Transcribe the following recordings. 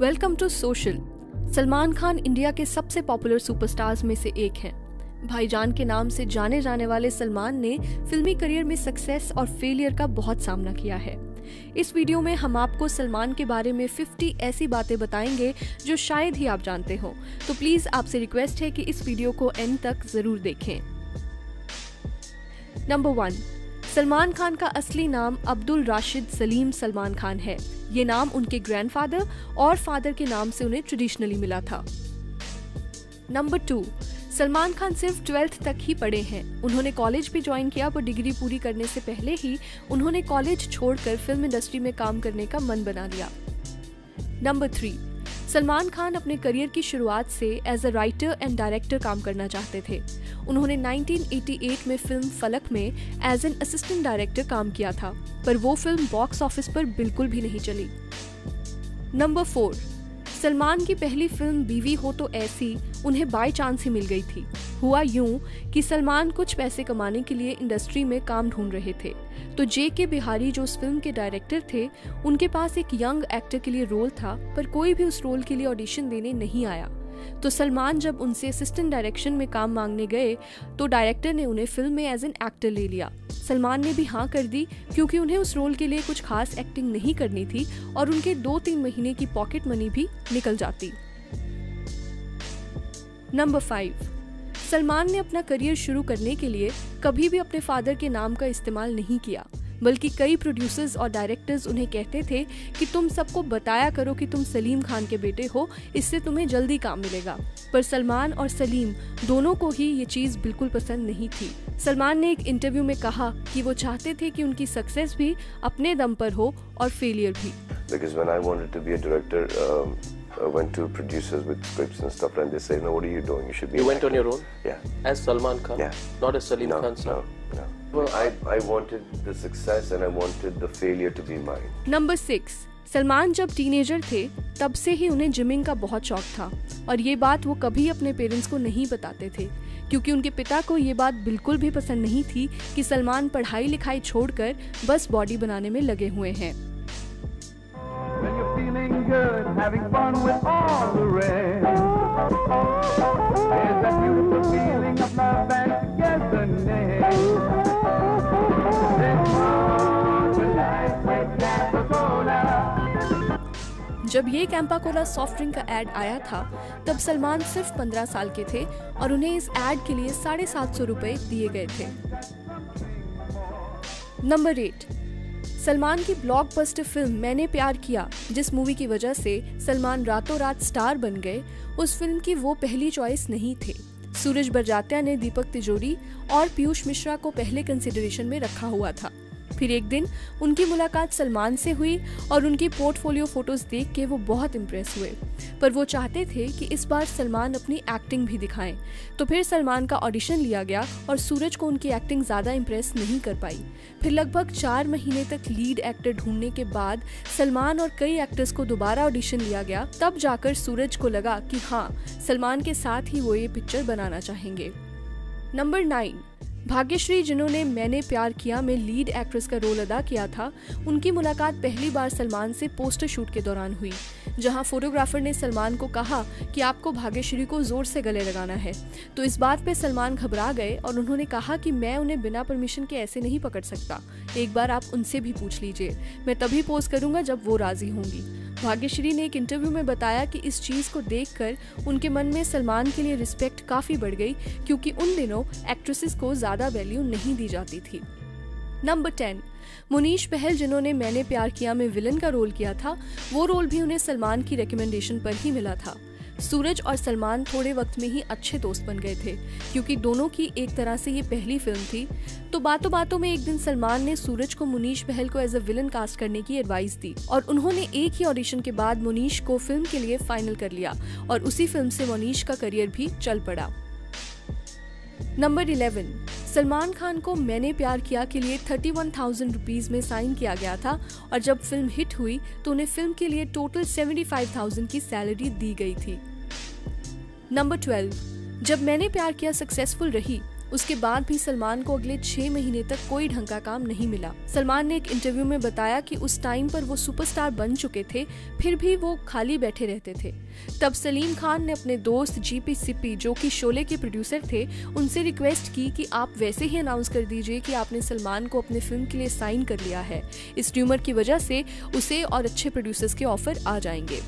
Welcome to social. Salman Khan India के सबसे popular superstars में से एक हैं। भाईजान के नाम से जाने जाने वाले सलमान ने फिल्मी करियर में सक्सेस और फेलियर का बहुत सामना किया है। इस वीडियो में हम आपको सलमान के बारे में 50 ऐसी बातें बताएँगे जो शायद ही आप जानते हो। तो प्लीज़ आपसे रिक्वेस्ट है कि इस वीडियो को एंड तक ज़रूर देखें। नंबर वन सलमान खान का असली नाम अब्दुल राशिद सलीम सलमान खान है। ये नाम उनके ग्रैंडफादर और फादर के नाम से उन्हें ट्रेडिशनली मिला था। नंबर टू सलमान खान सिर्फ़ ट्वेल्थ तक ही पढ़े हैं। उन्होंने कॉलेज भी ज्वाइन किया, पर डिग्री पूरी करने से पहले ही उन्होंने कॉलेज छोड़कर फ़िल्म इंडस्ट्री में काम करने का मन बना लिया। नंबर थ्री सलमान खान अपने करियर की शुरुआत से as a writer and director काम करना चाहते थे। उन्होंने 1988 में फ़िल्म फलक में एज एन असिस्टेंट डायरेक्टर काम किया था, पर वो फ़िल्म बॉक्स ऑफ़िस पर बिल्कुल भी नहीं चली। नंबर फोर सलमान की पहली फ़िल्म बीवी हो तो ऐसी उन्हें बाय चांस ही मिल गई थी। हुआ यूँ कि सलमान कुछ पैसे कमाने के लिए इंडस्ट्री में काम ढूंढ रहे थे। तो जे के बिहारी जो उस फ़िल्म के डायरेक्टर थे, उनके पास एक यंग एक्टर के लिए रोल था, पर कोई भी उस रोल के लिए ऑडिशन देने नहीं आया। तो सलमान जब उनसे असिस्टेंट डायरेक्शन में काम मांगने गए तो डायरेक्टर ने उन्हें फ़िल्म में एज एन एक्टर ले लिया। सलमान ने भी हाँ कर दी, क्योंकि उन्हें उस रोल के लिए कुछ खास एक्टिंग नहीं करनी थी और उनके दो तीन महीने की पॉकेट मनी भी निकल जाती। नंबर फाइव सलमान ने अपना करियर शुरू करने के लिए कभी भी अपने फादर के नाम का इस्तेमाल नहीं किया। बल्कि कई प्रोड्यूसर्स और डायरेक्टर्स उन्हें कहते थे कि तुम सबको बताया करो कि तुम सलीम खान के बेटे हो इससे तुम्हें जल्दी काम मिलेगा पर सलमान और सलीम दोनों को ही ये चीज़ बिल्कुल पसंद नहीं थी सलमान ने एक इंटरव्यू में कहा कि वो चाहते थे कि उनकी सक्सेस भी अपने दम पर हो और फेलियर भी um, I went to producers with scripts and stuff, and they said, "No, what are you doing? You should be." You went actor. on your own. Yeah. As Salman Khan. Yeah. Not as Salim no, Khan. No. No. No. well I, I wanted the success and i wanted the failure to be mine. Number six. Salman जब teenager थे तब से ही उन्हें gymming का बहुत शौक था। और ये बात वो कभी अपने पेरेंट्स को नहीं बताते थे। क्योंकि उनके पिता को ये बात बिल्कुल भी पसंद नहीं थी कि सलमान पढ़ाई लिखाई छोड़कर बस बॉडी बनाने में लगे हुए हैं। When जब ये कैंपा कोला सॉफ्ट ड्रिंक का एड आया था, तब सलमान सिर्फ़ 15 साल के थे और उन्हें इस एड के लिए साढ़े सात सौ रुपए दिए गए थे। नंबर एट सलमान की ब्लॉकबस्टर फ़िल्म मैंने प्यार किया, जिस मूवी की वजह से सलमान रातों रात स्टार बन गए, उस फ़िल्म की वो पहली चॉइस नहीं थे। सूरज बरजात्या ने दीपक तिजोरी और पीयूष मिश्रा को पहले कंसिडरेशन में रखा हुआ था। फिर एक दिन उनकी मुलाकात सलमान से हुई और उनकी पोर्टफोलियो फ़ोटोज़ देख के वो बहुत इम्प्रेस हुए। पर वो चाहते थे कि इस बार सलमान अपनी एक्टिंग भी दिखाएँ। तो फिर सलमान का ऑडिशन लिया गया और सूरज को उनकी एक्टिंग ज़्यादा इम्प्रेस नहीं कर पाई। फिर लगभग चार महीने तक लीड एक्टर ढूँढने के बाद सलमान और कई एक्टर्स को दोबारा ऑडिशन लिया गया। तब जाकर सूरज को लगा कि हाँ सलमान के साथ ही वो ये पिक्चर बनाना चाहेंगे। नंबर नाइन भाग्यश्री जिन्होंने मैंने प्यार किया, में लीड एक्ट्रेस का रोल अदा किया था, उनकी मुलाकात पहली बार सलमान से पोस्टर शूट के दौरान हुई, जहाँ फोटोग्राफर ने सलमान को कहा कि आपको भाग्यश्री को ज़ोर से गले लगाना है। तो इस बात पे सलमान घबरा गए और उन्होंने कहा कि मैं उन्हें बिना परमिशन के ऐसे नहीं पकड़ सकता। एक बार आप उनसे भी पूछ लीजिए, मैं तभी पोस्ट करूँगा जब वो राज़ी होंगी। भाग्यश्री ने एक इंटरव्यू में बताया कि इस चीज़ को देखकर उनके मन में सलमान के लिए रिस्पेक्ट काफ़ी बढ़ गई, क्योंकि उन दिनों एक्ट्रेसेस को ज़्यादा वैल्यू नहीं दी जाती थी। नंबर टेन मुनीश पहल जिन्होंने मैंने प्यार किया में विलन का रोल किया था, वो रोल भी उन्हें सलमान की रिकमेंडेशन पर ही मिला था। सूरज और सलमान थोड़े वक्त में ही अच्छे दोस्त बन गए थे, क्योंकि दोनों की एक तरह से ये पहली फ़िल्म थी। तो बातों बातों में एक दिन सलमान ने सूरज को मुनीश बहल को एज अ विलन कास्ट करने की एडवाइस दी और उन्होंने एक ही ऑडिशन के बाद मुनीश को फ़िल्म के लिए फाइनल कर लिया और उसी फ़िल्म से मुनीश का करियर भी चल पड़ा। नंबर इलेवन सलमान खान को मैंने प्यार किया के लिए थर्टी वन थाउज़ेंड रुपीज़ में साइन किया गया था और जब फ़िल्म हिट हुई तो उन्हें फ़िल्म के लिए टोटल सेवेंटी फाइव थाउज़ेंड की सैलरी दी गई थी। नंबर ट्वेल्व जब मैंने प्यार किया सक्सेसफुल रही उसके बाद भी सलमान को अगले छह महीने तक कोई ढंग का काम नहीं मिला। सलमान ने एक इंटरव्यू में बताया कि उस टाइम पर वो सुपरस्टार बन चुके थे, फिर भी वो खाली बैठे रहते थे। तब सलीम खान ने अपने दोस्त जीपी सिप्पी जो कि शोले के प्रोड्यूसर थे, उनसे रिक्वेस्ट की कि आप वैसे ही अनाउंस कर दीजिए कि आपने सलमान को अपने फ़िल्म के लिए साइन कर लिया है। इस ट्यूमर की वजह से उसे और अच्छे प्रोड्यूसर्स के ऑफ़र आ जाएँगे।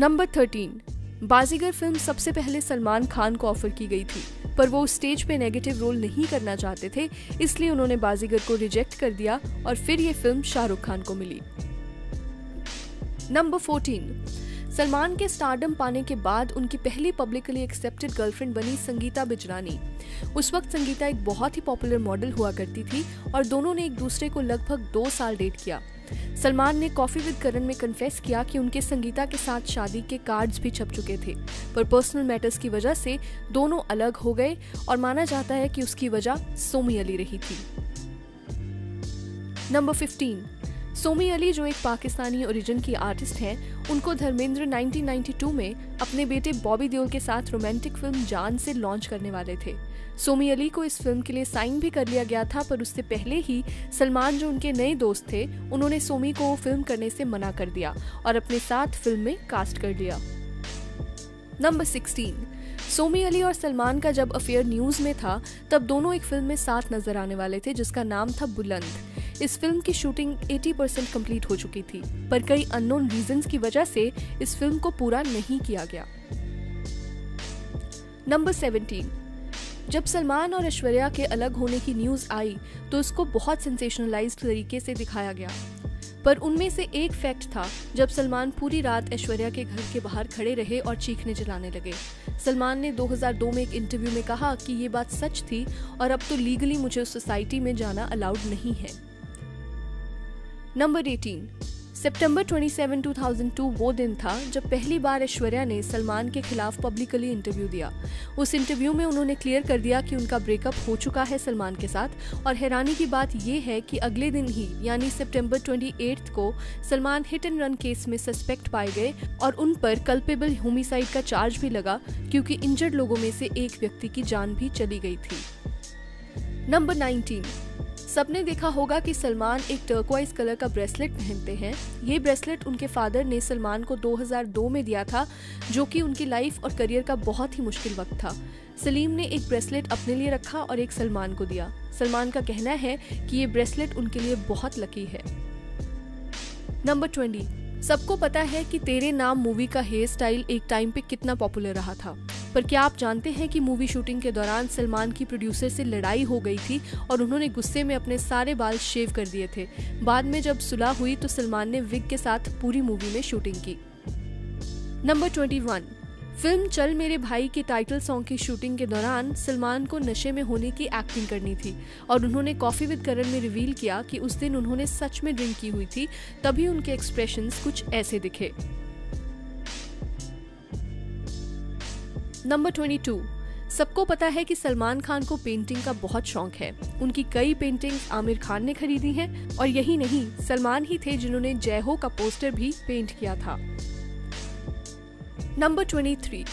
नंबर थर्टीन बाजीगर फ़िल्म सबसे पहले सलमान खान को ऑफ़र की गई थी, पर वो स्टेज पे नेगेटिव रोल नहीं करना चाहते थे, इसलिए उन्होंने बाजीगर को रिजेक्ट कर दिया और फिर ये फ़िल्म शाहरुख खान को मिली। नंबर 14 सलमान के स्टारडम पाने के बाद उनकी पहली पब्लिकली एक्सेप्टेड गर्लफ्रेंड बनी संगीता बिजरानी। उस वक्त संगीता एक बहुत ही पॉपुलर मॉडल हुआ करती थी और दोनों ने एक दूसरे को लगभग दो साल डेट किया। सलमान ने कॉफ़ी विद करण में कन्फेस किया कि उनके संगीता के साथ शादी के कार्ड्स भी छप चुके थे, पर पर्सनल मैटर्स की वजह से दोनों अलग हो गए और माना जाता है कि उसकी वजह सोमी अली रही थी। नंबर 15 सोमी अली, जो एक पाकिस्तानी ओरिजिन की आर्टिस्ट हैं, उनको धर्मेंद्र 1992 में अपने बेटे बॉबी देओल के साथ रोमांटिक फ़िल्म जान से लॉन्च करने वाले थे। सोमी अली को इस फ़िल्म के लिए साइन भी कर लिया गया था, पर उससे पहले ही सलमान जो उनके नए दोस्त थे, उन्होंने सोमी को फ़िल्म करने से मना कर दिया और अपने साथ फ़िल्म में कास्ट कर लिया। नंबर 16 सोमी अली और सलमान का जब अफेयर न्यूज़ में था, तब दोनों एक फ़िल्म में साथ नज़र आने वाले थे, जिसका नाम था बुलंद। इस फ़िल्म की शूटिंग 80 परसेंट कंप्लीट हो चुकी थी, पर कई अननोन रीजंस की वजह से इस फ़िल्म को पूरा नहीं किया गया। नंबर 17 जब सलमान और ऐश्वर्या के अलग होने की न्यूज़ आई तो उसको बहुत सेंसेशनलाइज तरीके से दिखाया गया। पर उनमें से एक फैक्ट था, जब सलमान पूरी रात ऐश्वर्या के घर के बाहर खड़े रहे और चीखने जलाने लगे। सलमान ने 2002 में एक इंटरव्यू में कहा कि ये बात सच थी और अब तो लीगली मुझे उस सोसाइटी में जाना अलाउड नहीं है। नंबर 18 सितंबर 27, 2002 वो दिन था जब पहली बार ऐश्वर्या ने सलमान के खिलाफ पब्लिकली इंटरव्यू दिया। उस इंटरव्यू में उन्होंने क्लियर कर दिया कि उनका ब्रेकअप हो चुका है सलमान के साथ और हैरानी की बात यह है कि अगले दिन ही यानी सितंबर 28 को Salman hit and run case में सस्पेक्ट पाए गए और उन पर कल्पेबल होमिसाइड का चार्ज भी लगा क्योंकि इंजर्ड लोगों में से एक व्यक्ति की जान भी चली गई थी। नंबर 19 सबने देखा होगा कि सलमान एक टर्कवाइज कलर का ब्रेसलेट पहनते हैं। ये ब्रेसलेट उनके फादर ने सलमान को 2002 में दिया था, जो कि उनकी लाइफ और करियर का बहुत ही मुश्किल वक्त था। सलीम ने एक ब्रेसलेट अपने लिए रखा और एक सलमान को दिया। सलमान का कहना है कि ये ब्रेसलेट उनके लिए बहुत लकी है। नंबर ट्वेंटी सबको पता है कि तेरे नाम मूवी का हेयर स्टाइल एक टाइम पे कितना पॉपुलर रहा था। पर क्या आप जानते हैं कि मूवी शूटिंग के दौरान सलमान की प्रोड्यूसर से लड़ाई हो गई थी और उन्होंने गुस्से में अपने सारे बाल शेव कर दिए थे। बाद में जब सुलह हुई तो सलमान ने विग के साथ पूरी मूवी में शूटिंग की। नंबर ट्वेंटी वन फ़िल्म चल मेरे भाई के टाइटल सॉन्ग की शूटिंग के दौरान सलमान को नशे में होने की एक्टिंग करनी थी और उन्होंने कॉफ़ी विद करण में रिवील किया कि उस दिन उन्होंने सच में ड्रिंक की हुई थी, तभी उनके एक्सप्रेशंस कुछ ऐसे दिखे। नंबर 22 सबको पता है कि सलमान खान को पेंटिंग का बहुत शौक है। उनकी कई पेंटिंग्स आमिर खान ने खरीदी हैं और यही नहीं, सलमान ही थे जिन्होंने जय हो का पोस्टर भी पेंट किया था। नंबर 23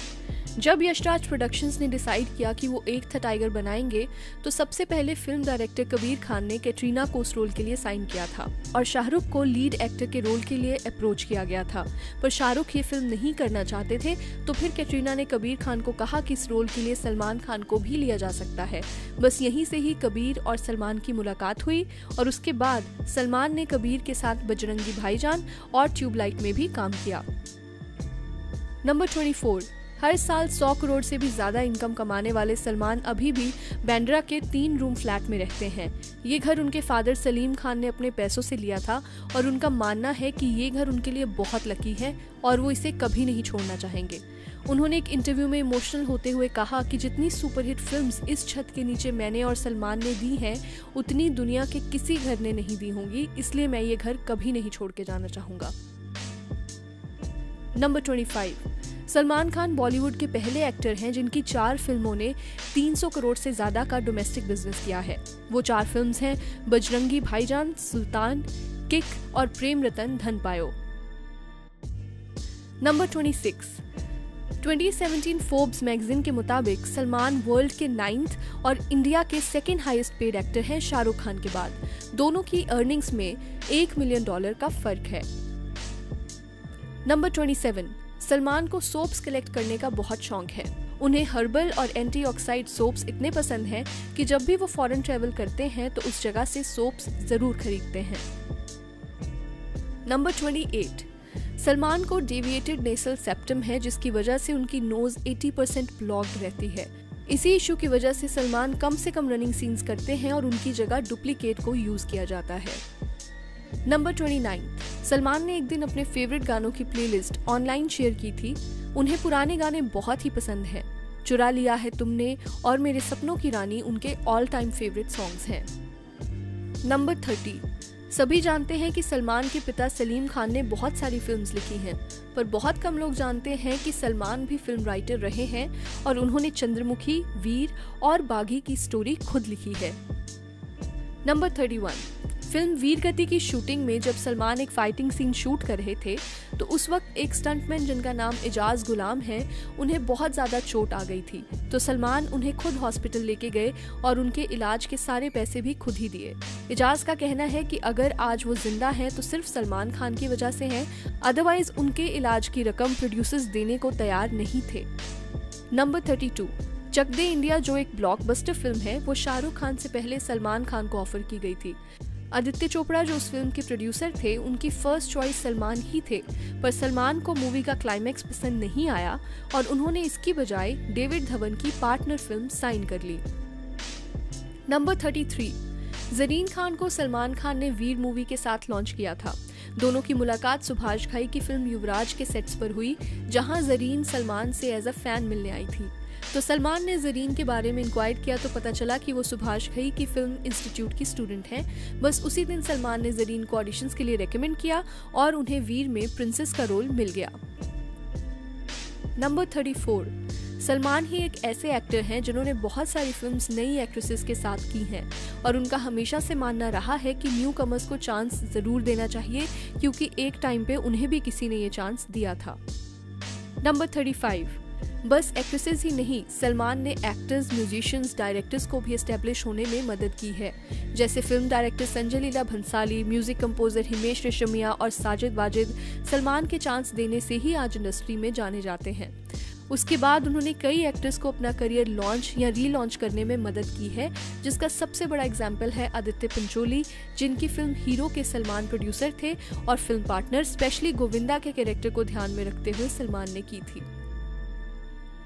जब यशराज प्रोडक्शंस ने डिसाइड किया कि वो एक था टाइगर बनाएँगे तो सबसे पहले फ़िल्म डायरेक्टर कबीर खान ने कैटरीना को उस रोल के लिए साइन किया था और शाहरुख को लीड एक्टर के रोल के लिए अप्रोच किया गया था। पर शाहरुख ये फ़िल्म नहीं करना चाहते थे तो फिर कैटरीना ने कबीर खान को कहा कि इस रोल के लिए सलमान खान को भी लिया जा सकता है। बस यहीं से ही कबीर और सलमान की मुलाकात हुई और उसके बाद सलमान ने कबीर के साथ बजरंगी भाईजान और ट्यूबलाइट में भी काम किया। नंबर 24 हर साल 100 करोड़ से भी ज़्यादा इनकम कमाने वाले सलमान अभी भी बैंड्रा के तीन रूम फ्लैट में रहते हैं। ये घर उनके फादर सलीम खान ने अपने पैसों से लिया था और उनका मानना है कि ये घर उनके लिए बहुत लकी है और वो इसे कभी नहीं छोड़ना चाहेंगे। उन्होंने एक इंटरव्यू में इमोशनल होते हुए कहा कि जितनी सुपरहिट फिल्म्स इस छत के नीचे मैंने और सलमान ने दी हैं, उतनी दुनिया के किसी घर ने नहीं दी होंगी, इसलिए मैं ये घर कभी नहीं छोड़ के जाना चाहूँगा। नंबर 25 सलमान खान बॉलीवुड के पहले एक्टर हैं जिनकी चार फ़िल्मों ने 300 करोड़ से ज़्यादा का डोमेस्टिक बिज़नेस किया है। वो चार फिल्म्स हैं, बजरंगी भाईजान, सुल्तान, किक और प्रेम रतन धन पायो। नंबर 26 2017 फोर्ब्स मैगजीन के मुताबिक सलमान वर्ल्ड के नाइन्थ और इंडिया के सेकेंड हाईएस्ट पेड एक्टर हैं शाहरुख खान के बाद। दोनों की अर्निंग्स में एक मिलियन डॉलर का फ़र्क है। नंबर 27 सलमान को सोप्स कलेक्ट करने का बहुत शौक है। उन्हें हर्बल और एंटीऑक्साइड सोप्स इतने पसंद हैं कि जब भी वो फॉरेन ट्रेवल करते हैं तो उस जगह से सोप्स ज़रूर खरीदते हैं। नंबर 28 सलमान को डेविएटेड नेसल सेप्टम है, जिसकी वजह से उनकी नोज़ 80 परसेंट ब्लॉक्ड रहती है। इसी इशू की वजह से सलमान कम से कम रनिंग सीन्स करते हैं और उनकी जगह डुप्लीकेट को यूज़ किया जाता है। नंबर 29 सलमान ने एक दिन अपने फेवरेट गानों की प्लेलिस्ट ऑनलाइन शेयर की थी। उन्हें पुराने गाने बहुत ही पसंद हैं। चुरा लिया है तुमने और मेरे सपनों की रानी उनके ऑल टाइम फेवरेट सॉन्ग्स हैं। नंबर थर्टी सभी जानते हैं कि सलमान के पिता सलीम खान ने बहुत सारी फिल्म्स लिखी हैं, पर बहुत कम लोग जानते हैं कि सलमान भी फ़िल्म राइटर रहे हैं और उन्होंने चंद्रमुखी, वीर और बागी की स्टोरी खुद लिखी है। Number thirty one film Veer Gati की शूटिंग में जब सलमान एक फाइटिंग सीन शूट कर रहे थे तो उस वक्त एक स्टंटमैन जिनका नाम एजाज गुलाम है, उन्हें बहुत ज़्यादा चोट आ गई थी। तो सलमान उन्हें खुद हॉस्पिटल लेके गए और उनके इलाज के सारे पैसे भी खुद ही दिए। एजाज का कहना है कि अगर आज वो ज़िंदा हैं तो सिर्फ़ सलमान खान की वजह से हैं अदरवाइज़ उनके इलाज की रकम प्रोड्यूसर्स देने को तैयार नहीं थे। Number thirty two Chak De India जो एक ब्लॉकबस्टर फ़िल्म है, वो शाहरुख खान से पहले सलमान खान को ऑफ़र की गई थी। आदित्य चोपड़ा जो उस फ़िल्म के प्रोड्यूसर थे, उनकी फ़र्स्ट चॉइस सलमान ही थे। पर सलमान को मूवी का क्लाइमैक्स पसंद नहीं आया और उन्होंने इसकी बजाय डेविड धवन की पार्टनर फ़िल्म साइन कर ली। Number thirty three Zarine Khan को सलमान खान ने वीर मूवी के साथ लॉन्च किया था। दोनों की मुलाकात सुभाष घाई की फ़िल्म युवराज के सेट्स पर हुई, जहाँ जरीन सलमान से एज अ फ़ैन मिलने आई थी। तो सलमान ने जरीन के बारे में इंक्वायर किया तो पता चला कि वो सुभाष घई की फ़िल्म इंस्टीट्यूट की स्टूडेंट हैं। बस उसी दिन सलमान ने जरीन को ऑडिशंस के लिए रेकमेंड किया और उन्हें वीर में प्रिंसेस का रोल मिल गया। नंबर थर्टी फोर सलमान ही एक ऐसे एक्टर हैं जिन्होंने बहुत सारी फिल्म्स नई एक्ट्रेसेस के साथ की हैं और उनका हमेशा से मानना रहा है कि न्यू कमर्स को चांस ज़रूर देना चाहिए क्योंकि एक टाइम पे उन्हें भी किसी ने ये चांस दिया था। नंबर थर्टी फाइव बस एक्ट्रेसेस ही नहीं, सलमान ने एक्टर्स म्यूजिशियंस डायरेक्टर्स को भी एस्टेब्लिश होने में मदद की है। जैसे film director Sanjay Leela Bhansali music composer Himesh Reshammiya और साजिद वाजिद सलमान के चांस देने से ही आज इंडस्ट्री में जाने जाते हैं। उसके बाद उन्होंने कई एक्टर्स को अपना करियर लॉन्च या रीलॉन्च करने में मदद की है, जिसका सबसे बड़ा एग्ज़ाम्पल है आदित्य पंचोली, जिनकी फ़िल्म हीरो के सलमान प्रोड्यूसर थे और फ़िल्म पार्टनर स्पेशली गोविंदा के कैरेक्टर को ध्यान में रखते हुए सलमान ने की थी।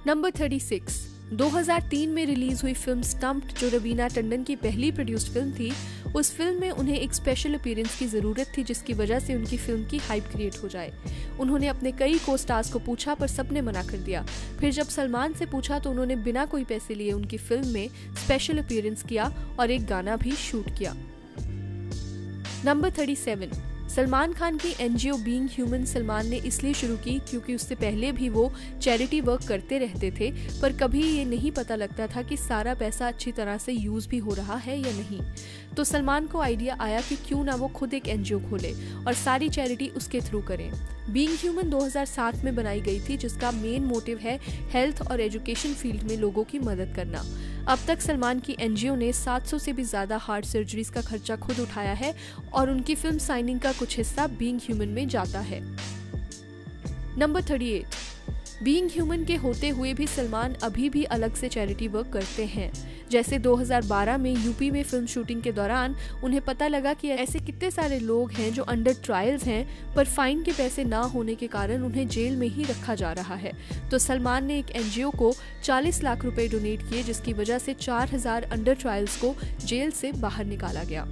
नंबर 36 2003 में रिलीज़ हुई फ़िल्म स्टम्प्ड जो रवीना टंडन की पहली प्रोड्यूस्ड फ़िल्म थी, उस फ़िल्म में उन्हें एक स्पेशल अपीयरेंस की ज़रूरत थी, जिसकी वजह से उनकी फ़िल्म की हाइप क्रिएट हो जाए। उन्होंने अपने कई को स्टार्स को पूछा, पर सबने मना कर दिया। फिर जब सलमान से पूछा तो उन्होंने बिना कोई पैसे लिए उनकी फ़िल्म में स्पेशल अपीयरेंस किया और एक गाना भी शूट किया। Number thirty seven Salman Khan की एनजीओ बीइंग ह्यूमन सलमान ने इसलिए शुरू की क्योंकि उससे पहले भी वो चैरिटी वर्क करते रहते थे, पर कभी ये नहीं पता लगता था कि सारा पैसा अच्छी तरह से यूज़ भी हो रहा है या नहीं। तो सलमान को आइडिया आया कि क्यों ना वो खुद एक एनजीओ खोले और सारी चैरिटी उसके थ्रू करें। बीइंग ह्यूमन 2007 में बनाई गई थी, जिसका मेन मोटिव है हेल्थ और एजुकेशन फ़ील्ड में लोगों की मदद करना। अब तक सलमान की एनजीओ ने 700 से भी ज़्यादा हार्ट सर्जरीज का खर्चा खुद उठाया है और उनकी फ़िल्म साइनिंग का कुछ हिस्सा बींग ह्यूमन में जाता है। नंबर 38 बीइंग ह्यूमन के होते हुए भी सलमान अभी भी अलग से चैरिटी वर्क करते हैं। जैसे 2012 में यूपी में फ़िल्म शूटिंग के दौरान उन्हें पता लगा कि ऐसे कितने सारे लोग हैं जो अंडर ट्रायल्स हैं, पर फाइन के पैसे ना होने के कारण उन्हें जेल में ही रखा जा रहा है। तो सलमान ने एक एनजीओ को 40 लाख रुपए डोनेट किए, जिसकी वजह से 4000 अंडर ट्रायल्स को जेल से बाहर निकाला गया।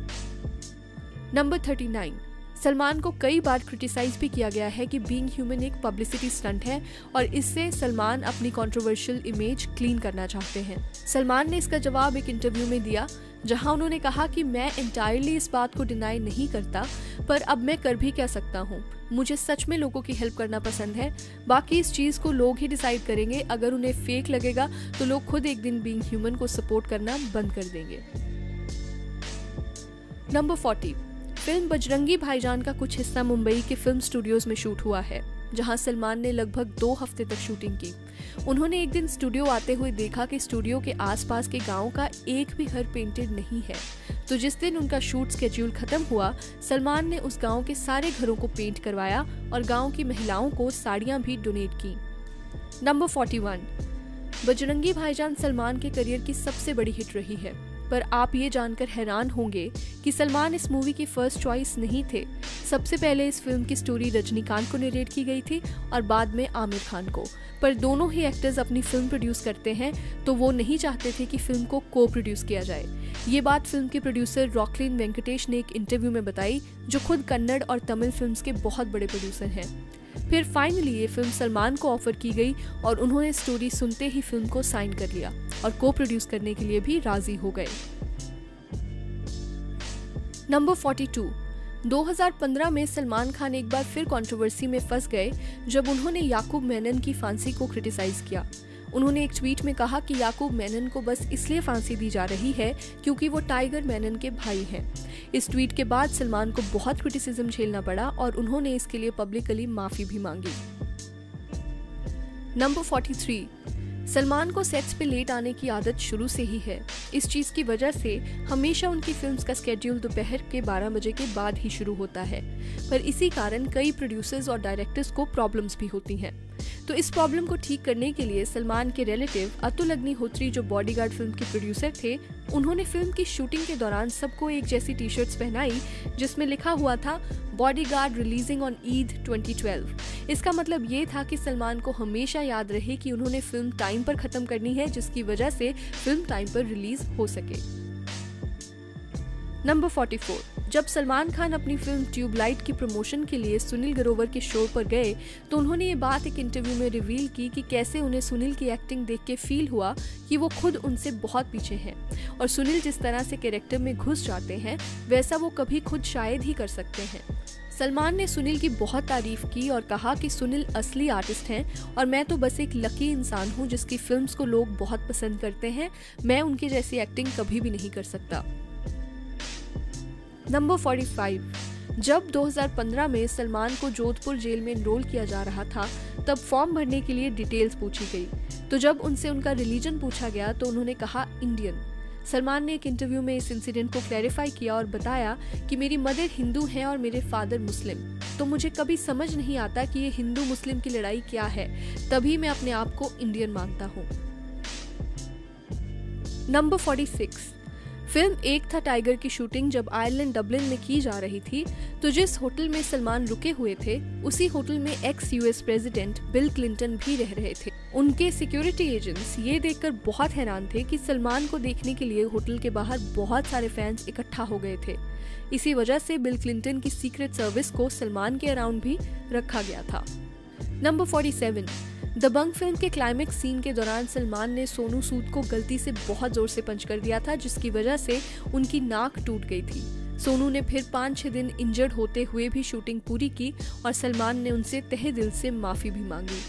नंबर 39 सलमान को कई बार क्रिटिसाइज भी किया गया है कि बीइंग ह्यूमन एक पब्लिसिटी स्टंट है और इससे सलमान अपनी कंट्रोवर्शियल इमेज क्लीन करना चाहते हैं। सलमान ने इसका जवाब एक इंटरव्यू में दिया, जहाँ उन्होंने कहा कि मैं इंटायरली इस बात को डिनाई नहीं करता, पर अब मैं कर भी क्या सकता हूँ? मुझे सच में लोगों की हेल्प करना पसंद है। बाकी इस चीज़ को लोग ही डिसाइड करेंगे। अगर उन्हें फेक लगेगा तो लोग खुद एक दिन बीइंग ह्यूमन को सपोर्ट करना बंद कर देंगे। नंबर फोर्टी फ़िल्म बजरंगी भाईजान का कुछ हिस्सा मुंबई के फ़िल्म स्टूडियोज में शूट हुआ है, जहाँ सलमान ने लगभग दो हफ़्ते तक शूटिंग की। उन्होंने एक दिन स्टूडियो आते हुए देखा कि स्टूडियो के आसपास के गाँव का एक भी घर पेंटेड नहीं है। तो जिस दिन उनका शूट स्केड्यूल खत्म हुआ, सलमान ने उस गाँव के सारे घरों को पेंट करवाया और गाँव की महिलाओं को साड़ियाँ भी डोनेट की। नंबर 41 बजरंगी भाईजान सलमान के करियर की सबसे बड़ी हिट रही है। पर आप ये जानकर हैरान होंगे कि सलमान इस मूवी के फ़र्स्ट चॉइस नहीं थे। सबसे पहले इस फ़िल्म की स्टोरी रजनीकांत को नरेट की गई थी और बाद में आमिर खान को। पर दोनों ही एक्टर्स अपनी फ़िल्म प्रोड्यूस करते हैं तो वो नहीं चाहते थे कि फ़िल्म को को प्रोड्यूस किया जाए। ये बात फ़िल्म के प्रोड्यूसर रॉकलिन वेंकटेश ने एक इंटरव्यू में बताई, जो खुद कन्नड़ और तमिल फ़िल्म के बहुत बड़े प्रोड्यूसर हैं। फिर फाइनली ये फ़िल्म सलमान को ऑफ़र की गई और उन्होंने स्टोरी सुनते ही फ़िल्म को साइन कर लिया और को प्रोड्यूस करने के लिए भी राज़ी हो गए। नंबर 42 2015 में सलमान खान एक बार फिर कंट्रोवर्सी में फंस गए जब उन्होंने याकूब मेनन की फांसी को क्रिटिसाइज किया। उन्होंने एक ट्वीट में कहा कि याकूब मेनन को बस इसलिए फांसी दी जा रही है क्योंकि वो टाइगर मेनन के भाई हैं। इस ट्वीट के बाद सलमान को बहुत क्रिटिसिज्म झेलना पड़ा और उन्होंने इसके लिए पब्लिकली माफ़ी भी मांगी। नंबर 43 सलमान को सेट्स पे लेट आने की आदत शुरू से ही है। इस चीज़ की वजह से हमेशा उनकी फिल्म्स का स्केड्यूल दोपहर के 12 बजे के बाद ही शुरू होता है। पर इसी कारण कई प्रोड्यूसर्स और डायरेक्टर्स को प्रॉब्लम्स भी होती हैं। तो इस प्रॉब्लम को ठीक करने के लिए सलमान के रिलेटिव अतुल अग्निहोत्री, जो बॉडीगार्ड फ़िल्म के प्रोड्यूसर थे उन्होंने फ़िल्म की शूटिंग के दौरान सबको एक जैसी टी शर्ट पहनाई, जिसमें लिखा हुआ था बॉडीगार्ड रिलीजिंग ऑन ईद 2012 इसका मतलब ये था कि सलमान को हमेशा याद रहे कि उन्होंने फ़िल्म टाइम पर खत्म करनी है, जिसकी वजह से फ़िल्म टाइम पर रिलीज़ हो सके। नंबर 44 जब सलमान खान अपनी फ़िल्म ट्यूबलाइट की प्रमोशन के लिए सुनील ग्रोवर के शो पर गए तो उन्होंने ये बात एक इंटरव्यू में रिवील की कि कैसे उन्हें सुनील की एक्टिंग देख के फील हुआ कि वो खुद उनसे बहुत पीछे हैं। और सुनील जिस तरह से कैरेक्टर में घुस जाते हैं, वैसा वो कभी खुद शायद ही कर सकते हैं। सलमान ने सुनील की बहुत तारीफ़ की और कहा कि सुनील असली आर्टिस्ट हैं और मैं तो बस एक लकी इंसान हूँ जिसकी फिल्म्स को लोग बहुत पसंद करते हैं। मैं उनकी जैसी एक्टिंग कभी भी नहीं कर सकता। नंबर 45 जब 2015 में सलमान को जोधपुर जेल में इनरोल किया जा रहा था, तब फॉर्म भरने के लिए डिटेल्स पूछी गई। तो जब उनसे उनका रिलीजन पूछा गया तो उन्होंने कहा इंडियन सलमान ने एक इंटरव्यू में इस इंसिडेंट को क्लैरिफाई किया और बताया कि मेरी मदर हिंदू हैं और मेरे फादर मुस्लिम। तो मुझे कभी समझ नहीं आता कि ये हिंदू मुस्लिम की लड़ाई क्या है। तभी मैं अपने आप को इंडियन मानता हूँ। नंबर 46 फ़िल्म एक था टाइगर की शूटिंग जब आयरलैंड डबलिन में की जा रही थी तो जिस होटल में सलमान रुके हुए थे, उसी होटल में ex US president Bill Clinton भी रह रहे थे। उनके सिक्योरिटी एजेंट्स ये देखकर बहुत हैरान थे कि सलमान को देखने के लिए होटल के बाहर बहुत सारे फैंस इकट्ठा हो गए थे। इसी वजह से बिल क्लिंटन की सीक्रेट सर्विस को सलमान के अराउंड भी रखा गया था। नंबर 47 दबंग फ़िल्म के क्लाइमेक्स सीन के दौरान सलमान ने सोनू सूद को गलती से बहुत ज़ोर से पंच कर दिया था, जिसकी वजह से उनकी नाक टूट गई थी। सोनू ने फिर पाँच छह दिन इंजर्ड होते हुए भी शूटिंग पूरी की और सलमान ने उनसे तहे दिल से माफ़ी भी मांगी।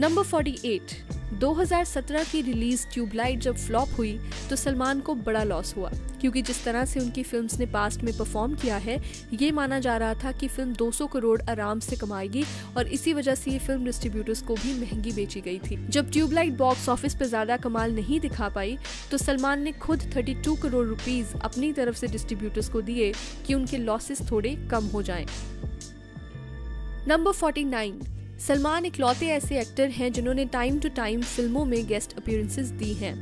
नंबर 48 2017 की रिलीज़ ट्यूबलाइट जब फ्लॉप हुई तो सलमान को बड़ा लॉस हुआ क्योंकि जिस तरह से उनकी फिल्म्स ने पास्ट में परफॉर्म किया है, ये माना जा रहा था कि फ़िल्म 200 करोड़ आराम से कमाएगी और इसी वजह से ये फ़िल्म डिस्ट्रीब्यूटर्स को भी महँगी बेची गई थी जब ट्यूबलाइट बॉक्स ऑफ़िस पे ज़्यादा कमाल नहीं दिखा पाई तो सलमान ने खुद 32 करोड़ रुपीज़ अपनी तरफ़ से डिस्ट्रीब्यूटर्स को दिए कि उनके लॉसेस थोड़े कम हो जाएँ। नंबर 49 सलमान इकलौते ऐसे एक्टर हैं जिन्होंने टाइम टू टाइम फ़िल्मों में गेस्ट अपीयरेंसेस दी हैं।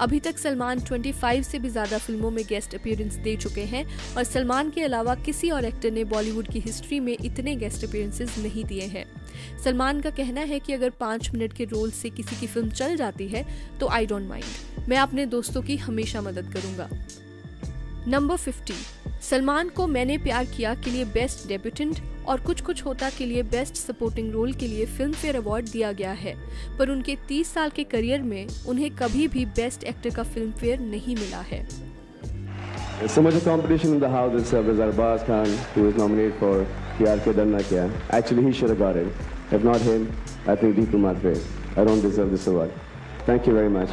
अभी तक सलमान 25 से भी ज़्यादा फ़िल्मों में गेस्ट अपीयरेंस दे चुके हैं और सलमान के अलावा किसी और एक्टर ने बॉलीवुड की हिस्ट्री में इतने गेस्ट अपीयरेंसेस नहीं दिए हैं। सलमान का कहना है कि अगर पाँच मिनट के रोल से किसी की फ़िल्म चल जाती है तो आई डोंट माइंड मैं अपने दोस्तों की हमेशा मदद करूँगा। नंबर 50 सलमान को मैंने प्यार किया के लिए बेस्ट डेब्यूटेंट और कुछ कुछ होता के लिए बेस्ट सपोर्टिंग रोल के लिए फ़िल्म फेयर अवार्ड दिया गया है पर उनके 30 साल के करियर में उन्हें कभी भी बेस्ट एक्टर का फ़िल्म फेयर नहीं मिला है So much of competition in the house itself. There's Arbaz Khan, who was nominated for PRK Dannakia. Actually, he should have got it. If not him, I think Deepu Matre. I don't deserve this award. Thank you very much.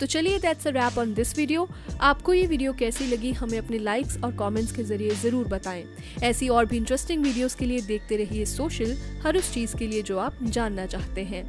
तो चलिए that's a wrap on this video आपको ये video कैसी लगी, हमें अपने likes और comments के ज़रिए ज़रूर बताएँ। ऐसी और भी इंटरेस्टिंग वीडियोस के लिए देखते रहिए सोशल हर उस चीज़ के लिए जो आप जानना चाहते हैं।